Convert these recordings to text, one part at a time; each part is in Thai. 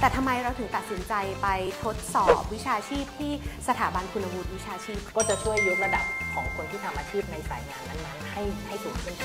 แต่ทำไมเราถึงตัดสินใจไปทดสอบวิชาชีพที่สถาบันคุณวุฒิวิชาชีพ ก็จะช่วยยกระดับของคนที่ทำอาชีพในสายงานนั้นๆ ให้ให้สูงขึ้นไป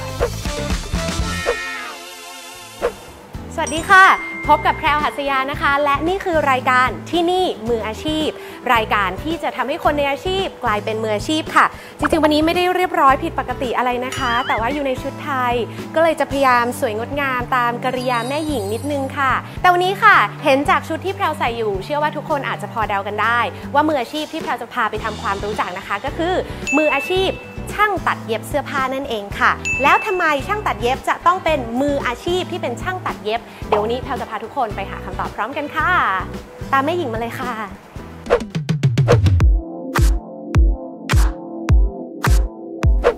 สวัสดีค่ะ พบกับแพรวหัสยานะคะ และนี่คือรายการที่นี่มืออาชีพ รายการที่จะทำให้คนในอาชีพกลายเป็นมืออาชีพค่ะ จริงๆ วันนี้ไม่ได้เรียบร้อยผิดปกติอะไรนะคะ แต่ว่าอยู่ในชุดไทย ก็เลยจะพยายามสวยงดงามตามกริยาแม่หญิงนิดนึงค่ะ แต่วันนี้ค่ะเห็นจากชุดที่แพรวใส่อยู่ เชื่อว่าทุกคนอาจจะพอเดากันได้ ว่ามืออาชีพที่แพรวจะพาไปทำความรู้จักนะคะ ก็คือมืออาชีพ ช่างตัดเย็บเสื้อผ้านั่นเองค่ะ แล้วทำไมช่างตัดเย็บจะต้องเป็นมืออาชีพที่เป็นช่างตัดเย็บ เดี๋ยววันนี้แพลวจะพาทุกคนไปหาคำตอบพร้อมกันค่ะ ตามแม่หญิงมาเลยค่ะ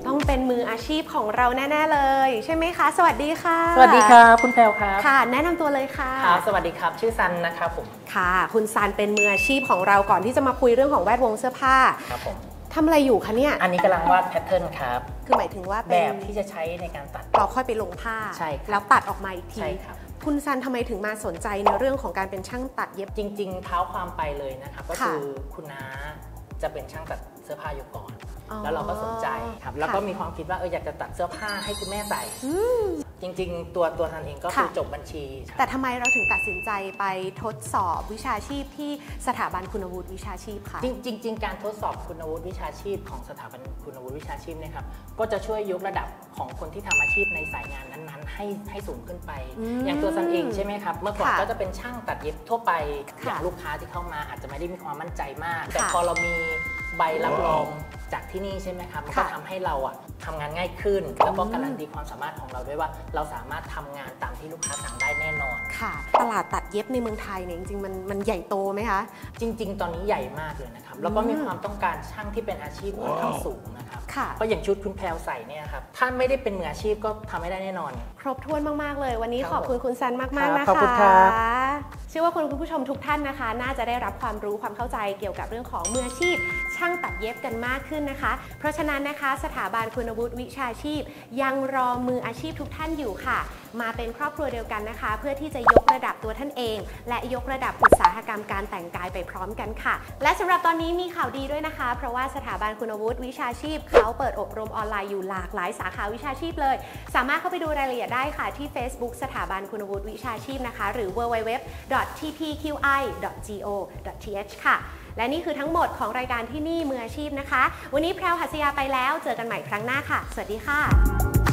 ต้องเป็นมืออาชีพของเราแน่ ๆ เลย ใช่ไหมคะ สวัสดีค่ะ สวัสดีครับคุณแพรวครับค่ะ แนะนำตัวเลยค่ะครับสวัสดีครับ ชื่อซันนะครับผมค่ะ คุณซันเป็นมืออาชีพของเราก่อนที่จะมาคุยเรื่องของแวดวงเสื้อผ้าครับผม ทำอะไรอยู่คะเนี่ย อันนี้กำลังวาดแพทเทิร์นครับ คือหมายถึงว่าแบเป็นบที่จะใช้ในการตัด เราค่อยไปลงผ้า ใช่ครับ แล้วตัดออกมาอีกที ใช่ครับ คุณซันทำไมถึงมาสนใจในเรื่องของการเป็นช่างตัดเย็บ จริง ๆ เท้าความไปเลยนะครับ ก็ค่ะคือคุณน้าจะเป็นช่างตัดเสื้อผ้าอยู่ก่อน อ๋อแล้วเราก็สนใจครับ แล้วก็ค่ะมีความคิดว่าเอออยากจะตัดเสื้อผ้าให้คุณแม่ใส่ จริงๆ ตัวตัวทันเองก็คือค่ะจบบัญชีครับแต่ทำไมเราถึงตัดสินใจไปทดสอบวิชาชีพที่สถาบันคุณวุฒิวิชาชีพค่ะ จริงจริงๆการทดสอบคุณวุฒิวิชาชีพของสถาบันคุณวุฒิวิชาชีพเนี่ยครับก็จะช่วยยกระดับของคนที่ทำอาชีพในสายงานนั้นๆ ให้ให้สูงขึ้นไปอืมอย่างตัวซันเองใช่ไหมครับ เมื่อก่อนค่ะก็จะเป็นช่างตัดเย็บทั่วไปค่ะอย่างลูกค้าที่เข้ามาอาจจะไม่ได้มีความมั่นใจมาก แต่ค่ะพอเรามีใบรับรอง จากที่นี่ใช่ไหมครับมันก็ค่ะทำให้เราอะทำงานง่ายขึ้น แล้วก็การันตีความสามารถของเราด้วยว่า เราสามารถทำงานตามที่ลูกค้าสั่งได้แน่นอน ค่ะ ตลาดตัดเย็บในเมืองไทยเนี่ยจริงๆมันมันใหญ่โตไหมคะ จริง ๆ ตอนนี้ใหญ่มากเลยนะครับ แล้วก็มีความต้องการช่างที่เป็นอาชีพค่อนข้างสูงนะครับค่ะเพราะอย่างชุดคุณแพรวใส่เนี่ยครับ ถ้าไม่ได้เป็นมืออาชีพก็ทำไม่ได้แน่นอน ครบถ้วนมากๆเลย วันนี้ครับขอบคุณคุณซันมากๆครับนะคะขอบคุณครับเชื่อว่าคุณผู้ชมทุกท่านนะคะ น่าจะได้รับความรู้ความเข้าใจเกี่ยวกับเรื่องของมืออาชีพ ช่างตัดเย็บกันมากขึ้นนะคะ เพราะฉะนั้นนะคะสถาบันคุณวุฒิวิชาชีพ ยังรอมืออาชีพทุกท่านอยู่ค่ะ มาเป็นครอบครัวเดียวกันนะคะ เพื่อที่จะยกระดับตัวท่านเอง และยกระดับอุตสาหกรรมการแต่งกายไปพร้อมกันค่ะ และสำหรับตอนนี้มีข่าวดีด้วยนะคะ เพราะว่าสถาบันคุณวุฒิวิชาชีพ เขาเปิดอบรมออนไลน์อยู่หลากหลายสาขาวิชาชีพเลย สามารถเข้าไปดูรายละเอียดได้ค่ะที่ Facebook สถาบันคุณวุฒิวิชาชีพนะคะ หรือ tpqi.go.th ค่ะ และนี่คือทั้งหมดของรายการที่นี่มืออาชีพนะคะ วันนี้แพรวหัสยาไปแล้ว เจอกันใหม่ครั้งหน้าค่ะ สวัสดีค่ะ